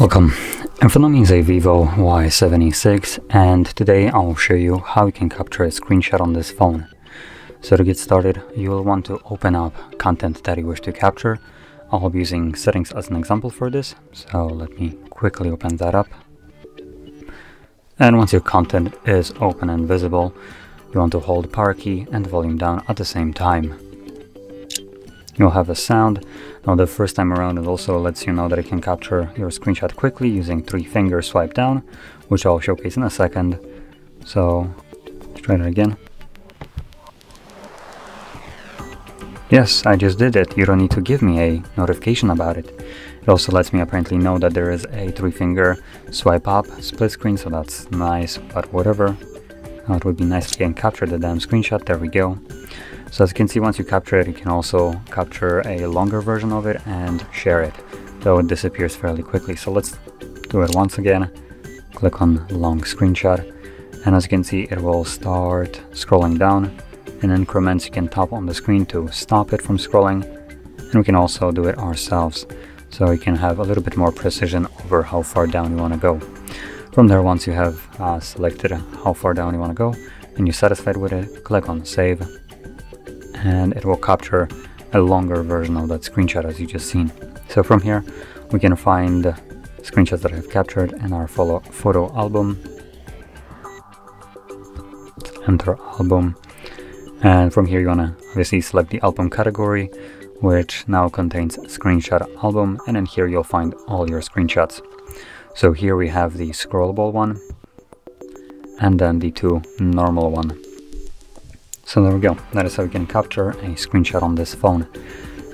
Welcome, in front of me is a Vivo Y76 and today I'll show you how you can capture a screenshot on this phone. So to get started, you'll want to open up content that you wish to capture. I'll be using settings as an example for this, so let me quickly open that up. And once your content is open and visible, you want to hold power key and volume down at the same time. You'll have a sound. Now the first time around it also lets you know that it can capture your screenshot quickly using three finger swipe down, which I'll showcase in a second. So, let's try it again. Yes, I just did it. You don't need to give me a notification about it. It also lets me apparently know that there is a three finger swipe up split screen, so that's nice, but whatever. It would be nice if you can capture the damn screenshot. There we go. So as you can see, once you capture it, you can also capture a longer version of it and share it, though it disappears fairly quickly. So let's do it once again. Click on long screenshot. And as you can see, it will start scrolling down in increments you can tap on the screen to stop it from scrolling and we can also do it ourselves so you can have a little bit more precision over how far down you want to go. From there once you have uh, selected how far down you want to go and you're satisfied with it, click on save and it will capture a longer version of that screenshot as you just seen. So from here we can find screenshots that I've captured in our photo album. Enter album and from here you want to obviously select the album category, which now contains screenshot album, and then here you'll find all your screenshots. So here we have the scrollable one, and then the two normal one. So there we go, that is how you can capture a screenshot on this phone.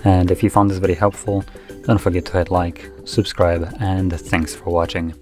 And if you found this very helpful, don't forget to hit like, subscribe, and thanks for watching.